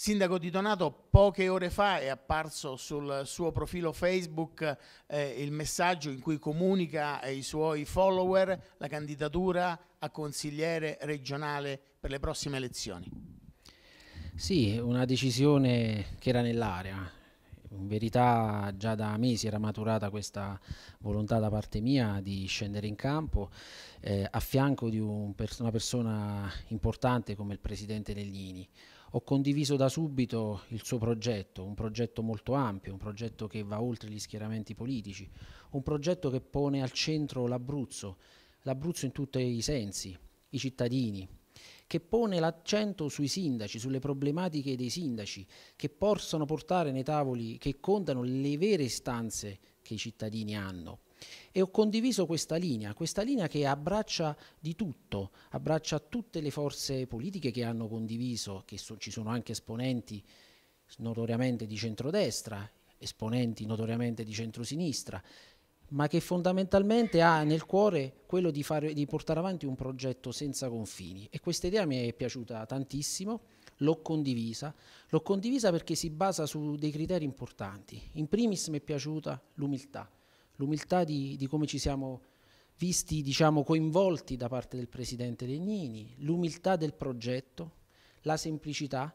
Sindaco di Donato, poche ore fa è apparso sul suo profilo Facebook eh, il messaggio in cui comunica ai suoi follower la candidatura a consigliere regionale per le prossime elezioni. Sì, una decisione che era nell'area. In verità già da mesi era maturata questa volontà da parte mia di scendere in campo eh, a fianco di un pers una persona importante come il Presidente Legnini. Ho condiviso da subito il suo progetto, un progetto molto ampio, un progetto che va oltre gli schieramenti politici, un progetto che pone al centro l'Abruzzo, l'Abruzzo in tutti i sensi, i cittadini, che pone l'accento sui sindaci, sulle problematiche dei sindaci, che possono portare nei tavoli, che contano le vere istanze che i cittadini hanno. E ho condiviso questa linea, questa linea che abbraccia di tutto, abbraccia tutte le forze politiche che hanno condiviso, che so, ci sono anche esponenti notoriamente di centrodestra, esponenti notoriamente di centrosinistra, ma che fondamentalmente ha nel cuore quello di, fare, di portare avanti un progetto senza confini. E questa idea mi è piaciuta tantissimo, l'ho condivisa, l'ho condivisa perché si basa su dei criteri importanti. In primis mi è piaciuta l'umiltà l'umiltà di, di, come ci siamo visti diciamo, coinvolti da parte del Presidente Legnini, l'umiltà del progetto, la semplicità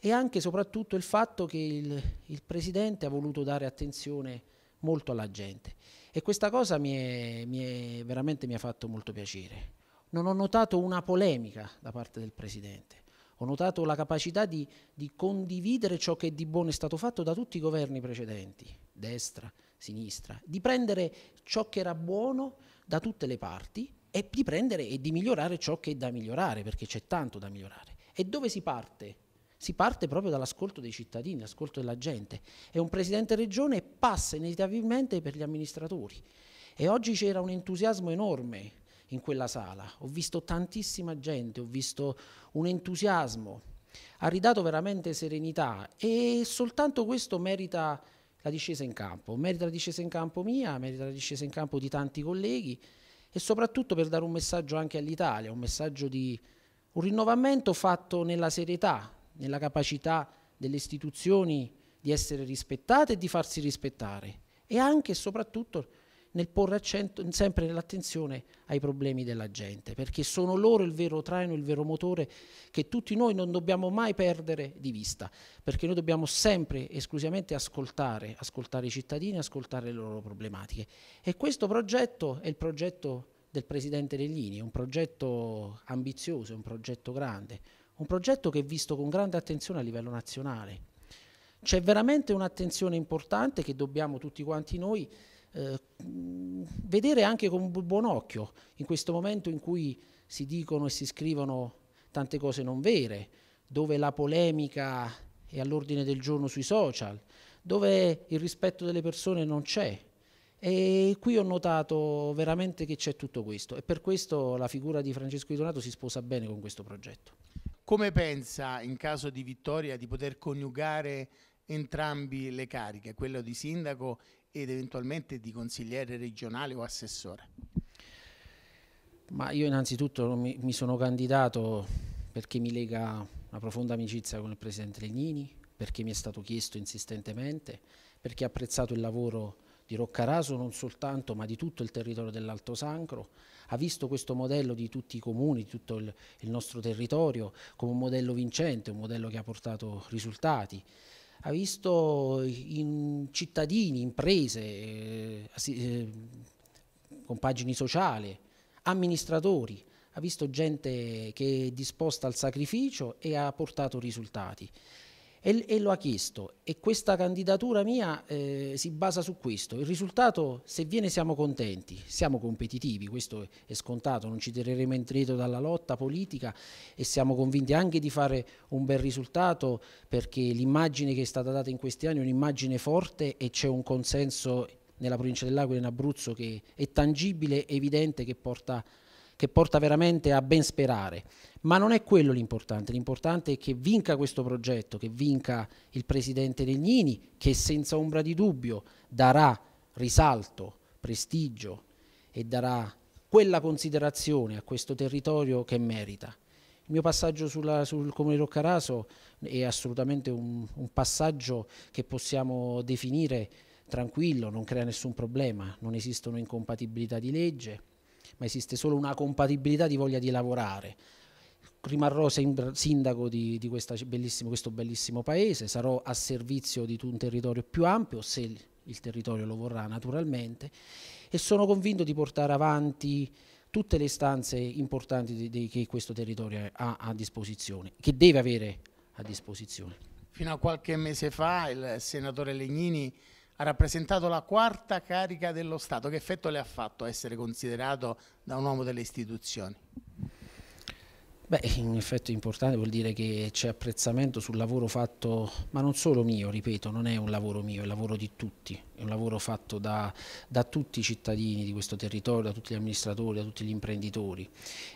e anche e soprattutto il fatto che il, il, Presidente ha voluto dare attenzione molto alla gente e questa cosa mi è, mi è, veramente mi ha fatto molto piacere. Non ho notato una polemica da parte del Presidente, ho notato la capacità di, di condividere ciò che di buono è stato fatto da tutti i governi precedenti, destra, sinistra, di prendere ciò che era buono da tutte le parti e di prendere e di migliorare ciò che è da migliorare, perché c'è tanto da migliorare. E dove si parte? Si parte proprio dall'ascolto dei cittadini, l'ascolto della gente. E un presidente regione passa inevitabilmente per gli amministratori. E oggi c'era un entusiasmo enorme in quella sala. Ho visto tantissima gente, ho visto un entusiasmo. Ha ridato veramente serenità e soltanto questo merita la discesa in campo. Merita la discesa in campo mia, merita la discesa in campo di tanti colleghi e soprattutto per dare un messaggio anche all'Italia, un messaggio di un rinnovamento fatto nella serietà, nella capacità delle istituzioni di essere rispettate e di farsi rispettare e anche e soprattutto nel porre accento, sempre nell'attenzione ai problemi della gente, perché sono loro il vero traino, il vero motore che tutti noi non dobbiamo mai perdere di vista, perché noi dobbiamo sempre esclusivamente ascoltare, ascoltare i cittadini, ascoltare le loro problematiche. E questo progetto è il progetto del Presidente Leglini, un progetto ambizioso, un progetto grande, un progetto che è visto con grande attenzione a livello nazionale. C'è veramente un'attenzione importante che dobbiamo tutti quanti noi eh, vedere anche con un buon occhio in questo momento in cui si dicono e si scrivono tante cose non vere, dove la polemica è all'ordine del giorno sui social, dove il rispetto delle persone non c'è. E qui ho notato veramente che c'è tutto questo e per questo la figura di Francesco Di Donato si sposa bene con questo progetto. Come pensa in caso di vittoria di poter coniugare entrambi le cariche, quello di sindaco ed eventualmente di consigliere regionale o assessore? Ma io innanzitutto mi, mi sono candidato perché mi lega una profonda amicizia con il Presidente Legnini, perché mi è stato chiesto insistentemente, perché ho apprezzato il lavoro di Roccaraso non soltanto ma di tutto il territorio dell'Alto Sancro, ha visto questo modello di tutti i comuni, di tutto il, il nostro territorio come un modello vincente, un modello che ha portato risultati. Ha visto in cittadini, imprese, eh, eh, compagini sociali, amministratori, ha visto gente che è disposta al sacrificio e ha portato risultati e, e lo ha chiesto. E questa candidatura mia eh, si basa su questo. Il risultato, se viene siamo contenti, siamo competitivi, questo è scontato, non ci tireremo indietro dalla lotta politica e siamo convinti anche di fare un bel risultato perché l'immagine che è stata data in questi anni è un'immagine forte e c'è un consenso nella provincia dell'Aquila in Abruzzo che è tangibile, evidente, che porta che porta veramente a ben sperare. Ma non è quello l'importante, l'importante è che vinca questo progetto, che vinca il Presidente Legnini, che senza ombra di dubbio darà risalto, prestigio e darà quella considerazione a questo territorio che merita. Il mio passaggio sulla, sul comune di Roccaraso è assolutamente un, un passaggio che possiamo definire tranquillo, non crea nessun problema, non esistono incompatibilità di legge, ma esiste solo una compatibilità di voglia di lavorare. Rimarrò sindaco di, di bellissimo, questo bellissimo paese, sarò a servizio di un territorio più ampio, se il territorio lo vorrà naturalmente, e sono convinto di portare avanti tutte le istanze importanti di, di, che questo territorio ha a disposizione, che deve avere a disposizione. Fino a qualche mese fa il senatore Legnini ha rappresentato la quarta carica dello Stato. Che effetto le ha fatto essere considerato da un uomo delle istituzioni? Beh, in effetti importante vuol dire che c'è apprezzamento sul lavoro fatto, ma non solo mio, ripeto, non è un lavoro mio, è un lavoro di tutti, è un lavoro fatto da, da tutti i cittadini di questo territorio, da tutti gli amministratori, da tutti gli imprenditori,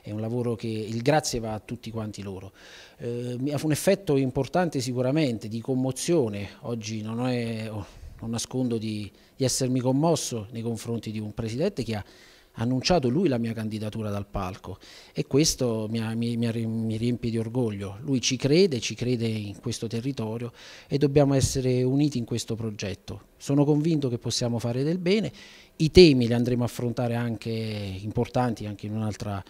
è un lavoro che il grazie va a tutti quanti loro. Eh, ha un effetto importante sicuramente di commozione, oggi non, è, oh, non nascondo di, di essermi commosso nei confronti di un Presidente che ha annunciato lui la mia candidatura dal palco e questo mi, mi, mi, riempie di orgoglio. Lui ci crede, ci crede in questo territorio e dobbiamo essere uniti in questo progetto. Sono convinto che possiamo fare del bene, i temi li andremo a affrontare anche importanti anche in un'altra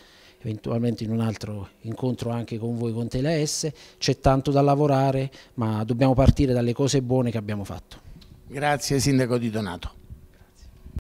eventualmente in un altro incontro anche con voi con Tele S, c'è tanto da lavorare ma dobbiamo partire dalle cose buone che abbiamo fatto. Grazie Sindaco Di Donato.